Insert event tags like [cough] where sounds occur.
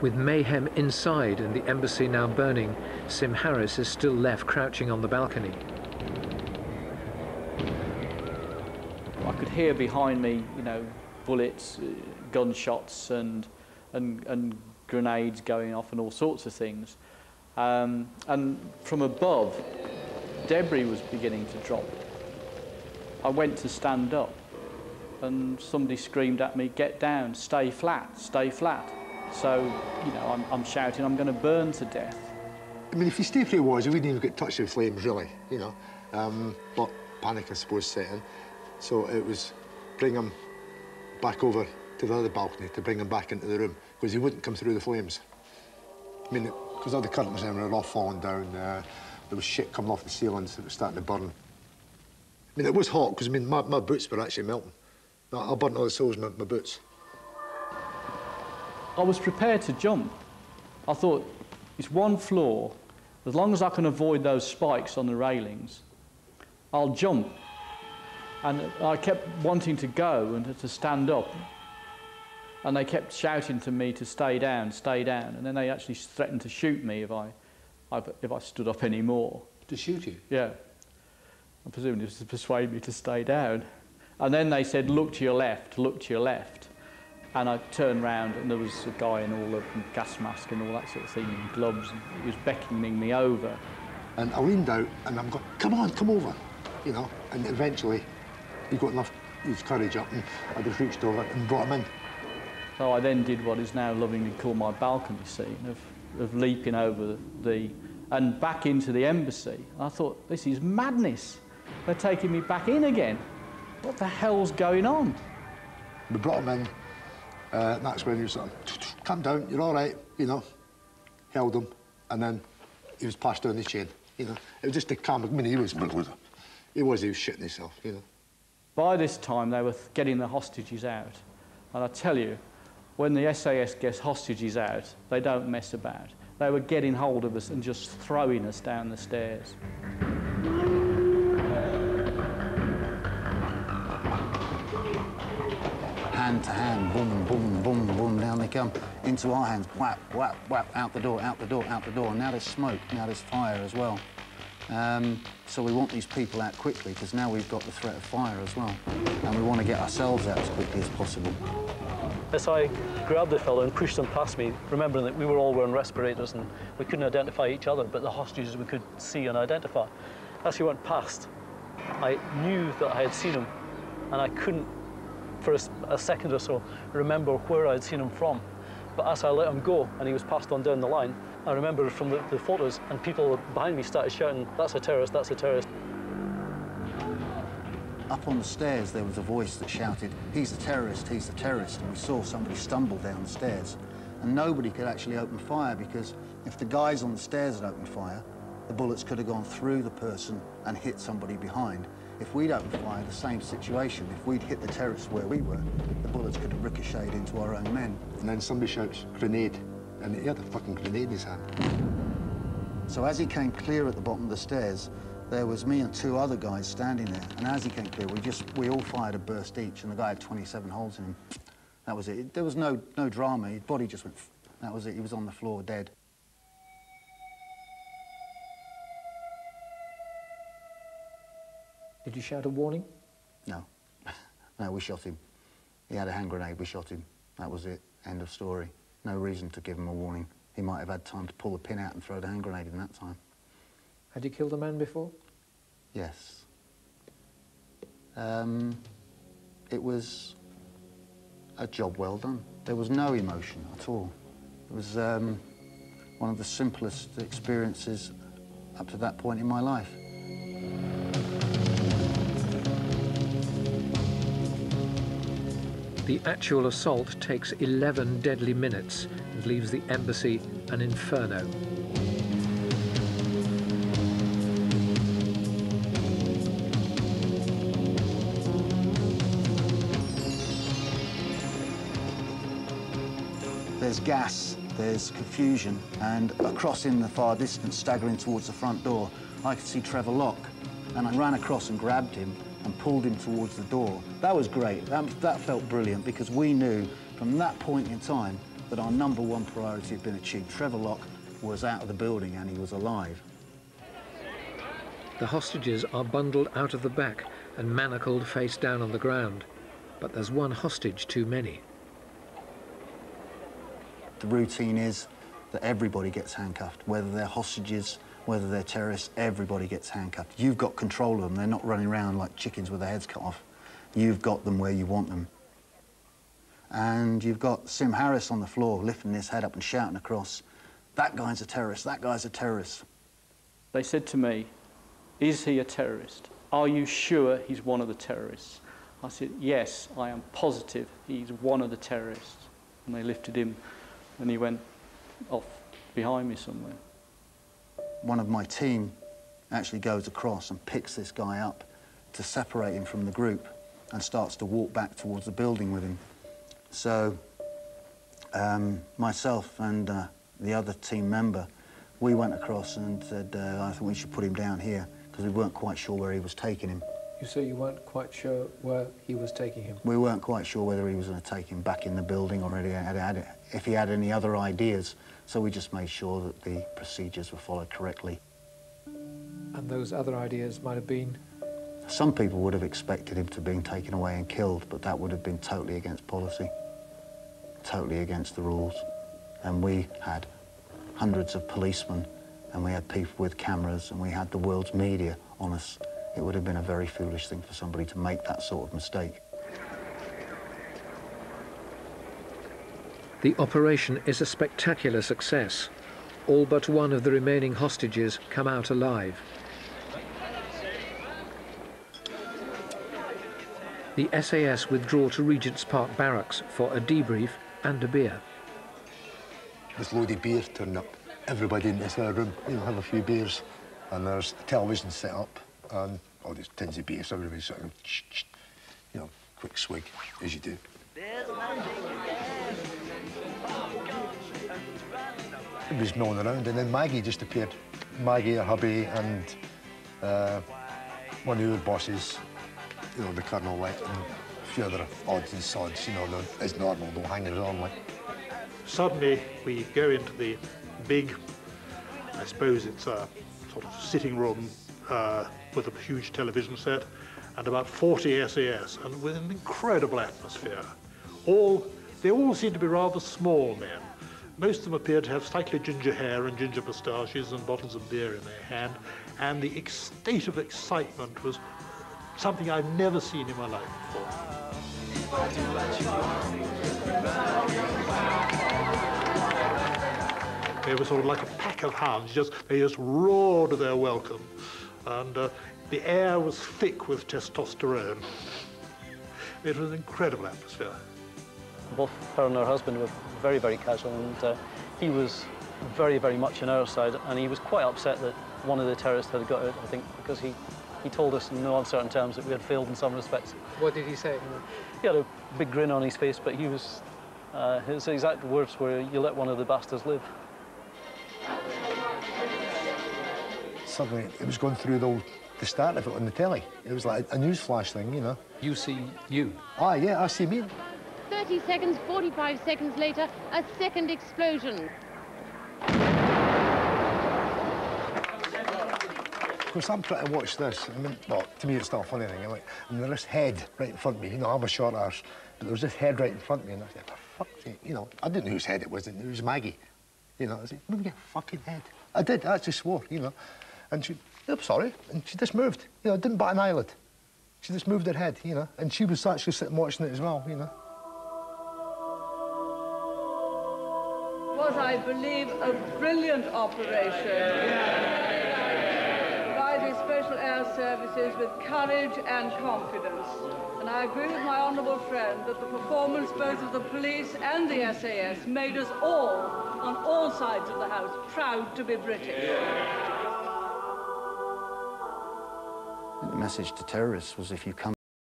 With mayhem inside and the embassy now burning, Sim Harris is still left crouching on the balcony. I could hear behind me, you know, bullets, uh, gunshots and, and, and grenades going off and all sorts of things. Um, and from above, debris was beginning to drop. I went to stand up and somebody screamed at me, get down, stay flat, stay flat. So, you know, I'm, I'm shouting, I'm going to burn to death. I mean, if you stay where he was, he wouldn't even get touched with flames, really, you know. Um, but panic, I suppose, set in. So it was bring him back over to the other balcony to bring him back into the room because he wouldn't come through the flames. I mean, because all the curtains were all falling down, uh, there was shit coming off the ceilings that was starting to burn. I mean, it was hot because, I mean, my, my boots were actually melting. I, I burnt all the soles of my, my boots. I was prepared to jump. I thought, it's one floor. As long as I can avoid those spikes on the railings, I'll jump. And I kept wanting to go and to stand up. And they kept shouting to me to stay down, stay down. And then they actually threatened to shoot me if I, if I stood up anymore. To shoot you? Yeah. I presume it was to persuade me to stay down. And then they said, look to your left, look to your left. And I turned round and there was a guy in all a gas mask and all that sort of thing, and gloves, and he was beckoning me over. And I leaned out and I'm going, come on, come over, you know. And eventually he got enough his courage up and I just reached over and brought him in. So I then did what is now lovingly called my balcony scene of, of leaping over the, and back into the embassy. I thought, this is madness. They're taking me back in again. What the hell's going on? We brought him in uh, that's when he was sort of, calm down, you're all right, you know. Held him, and then he was passed down the chain, you know. It was just a calm, I mean, he was, he was, he was shitting himself, you know. By this time, they were getting the hostages out. And I tell you, when the SAS gets hostages out, they don't mess about. They were getting hold of us and just throwing us down the stairs. Hand to hand, boom, boom, boom, boom, down they come into our hands, whap, whap, whap, out the door, out the door, out the door. Now there's smoke, now there's fire as well. Um, so we want these people out quickly because now we've got the threat of fire as well. And we want to get ourselves out as quickly as possible. As I grabbed the fellow and pushed him past me, remembering that we were all wearing respirators and we couldn't identify each other, but the hostages we could see and identify. As he went past, I knew that I had seen him and I couldn't for a, a second or so remember where I'd seen him from. But as I let him go and he was passed on down the line, I remember from the, the photos and people behind me started shouting, that's a terrorist, that's a terrorist. Up on the stairs, there was a voice that shouted, he's a terrorist, he's a terrorist. And we saw somebody stumble down the stairs. And nobody could actually open fire because if the guys on the stairs had opened fire, the bullets could have gone through the person and hit somebody behind. If we'd opened fire, the same situation. If we'd hit the terrace where we were, the bullets could have ricocheted into our own men. And then somebody shouts, grenade, and he had a fucking grenade in his hand. So as he came clear at the bottom of the stairs, there was me and two other guys standing there. And as he came clear, we just, we all fired a burst each, and the guy had 27 holes in him. That was it. There was no, no drama. His body just went, that was it. He was on the floor dead. Did you shout a warning? No. [laughs] no, we shot him. He had a hand grenade, we shot him. That was it. End of story. No reason to give him a warning. He might have had time to pull the pin out and throw the hand grenade in that time. Had you killed a man before? Yes. Um, it was a job well done. There was no emotion at all. It was um, one of the simplest experiences up to that point in my life. The actual assault takes 11 deadly minutes and leaves the embassy an inferno. There's gas, there's confusion, and across in the far distance, staggering towards the front door, I could see Trevor Lock, and I ran across and grabbed him, and pulled him towards the door. That was great. That, that felt brilliant because we knew from that point in time that our number one priority had been achieved. Trevor Lock was out of the building and he was alive. The hostages are bundled out of the back and manacled face down on the ground. But there's one hostage too many. The routine is that everybody gets handcuffed, whether they're hostages, whether they're terrorists, everybody gets handcuffed. You've got control of them. They're not running around like chickens with their heads cut off. You've got them where you want them. And you've got Sim Harris on the floor lifting his head up and shouting across, that guy's a terrorist, that guy's a terrorist. They said to me, is he a terrorist? Are you sure he's one of the terrorists? I said, yes, I am positive he's one of the terrorists. And they lifted him and he went off behind me somewhere. One of my team actually goes across and picks this guy up to separate him from the group and starts to walk back towards the building with him. So um, myself and uh, the other team member, we went across and said, uh, I think we should put him down here because we weren't quite sure where he was taking him. You say you weren't quite sure where he was taking him? We weren't quite sure whether he was going to take him back in the building or he had, had, if he had any other ideas. So we just made sure that the procedures were followed correctly. And those other ideas might have been? Some people would have expected him to be taken away and killed, but that would have been totally against policy, totally against the rules. And we had hundreds of policemen, and we had people with cameras, and we had the world's media on us. It would have been a very foolish thing for somebody to make that sort of mistake. The operation is a spectacular success. All but one of the remaining hostages come out alive. The SAS withdraw to Regent's Park Barracks for a debrief and a beer. This loaded beer turned up. Everybody in this room, you know, have a few beers. And there's a television set up and all these tins of beer, so everybody's sort of, you know, quick swig, as you do. It was milling around, and then Maggie just appeared. Maggie, her hubby, and uh, one of your bosses, you know, the Colonel went, and a few other odds and sods, you know, as normal, no hangers on, like. Suddenly, we go into the big, I suppose it's a sort of sitting room uh, with a huge television set and about 40 SAS and with an incredible atmosphere. All, they all seemed to be rather small men. Most of them appeared to have slightly ginger hair and ginger moustaches and bottles of beer in their hand, and the state of excitement was something I've never seen in my life before. They were sort of like a pack of hounds, just, they just roared their welcome. And uh, the air was thick with testosterone. It was an incredible atmosphere. Both her and her husband were very, very casual, and uh, he was very, very much on our side, and he was quite upset that one of the terrorists had got out, I think, because he, he told us in no uncertain terms that we had failed in some respects. What did he say? He had a big grin on his face, but he was, uh, his exact words were, you let one of the bastards live. Suddenly, it was going through the, the start of it on the telly. It was like a news flash thing, you know. You see you. Ah, yeah, I see me. 30 seconds, 45 seconds later, a second explosion. Of course, I'm trying to watch this. I mean, well, to me, it's not a funny thing. I'm like, and there's this head right in front of me. You know, I'm a short arse, but there was this head right in front of me, and I said, for fuck's sake, you know, I didn't know whose head it was. It was Maggie. You know, I said, move your fucking head. I did, I actually swore, you know. And she, I'm sorry, and she just moved. You know, didn't bat an eyelid. She just moved her head, you know, and she was actually sitting watching it as well, you know. was, I believe, a brilliant operation by the Special Air Services with courage and confidence. And I agree with my honourable friend that the performance both of the police and the SAS made us all, on all sides of the House, proud to be British. The message to terrorists was if you come